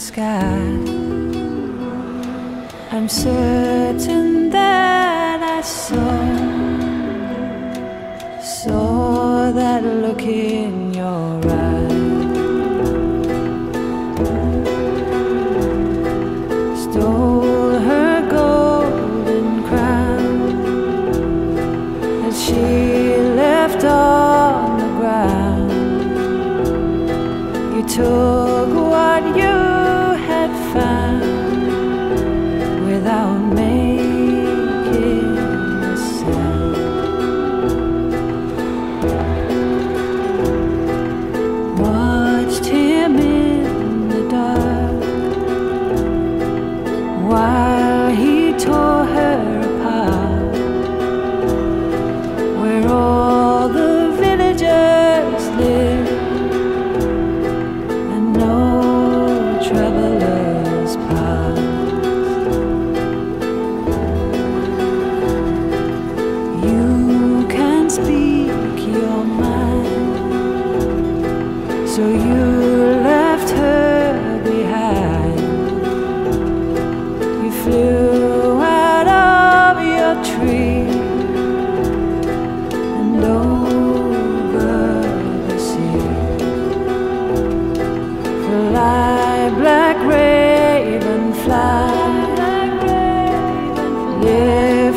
sky. I'm certain that I saw saw that look in your eyes. Stole her golden crown that she left on the ground. You took what you found without making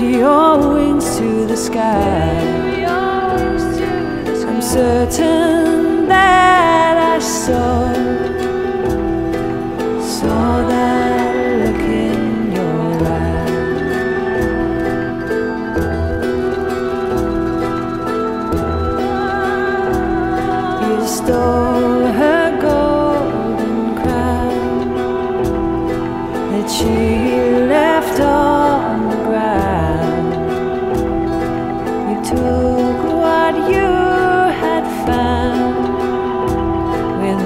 Your wings to the sky. I'm certain that I saw saw that look in your eye. You stole her golden crown that she left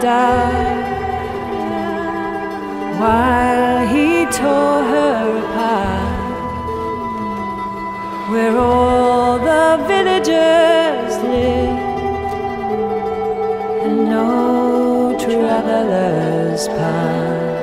dark while he tore her apart where all the villagers live and no travelers pass.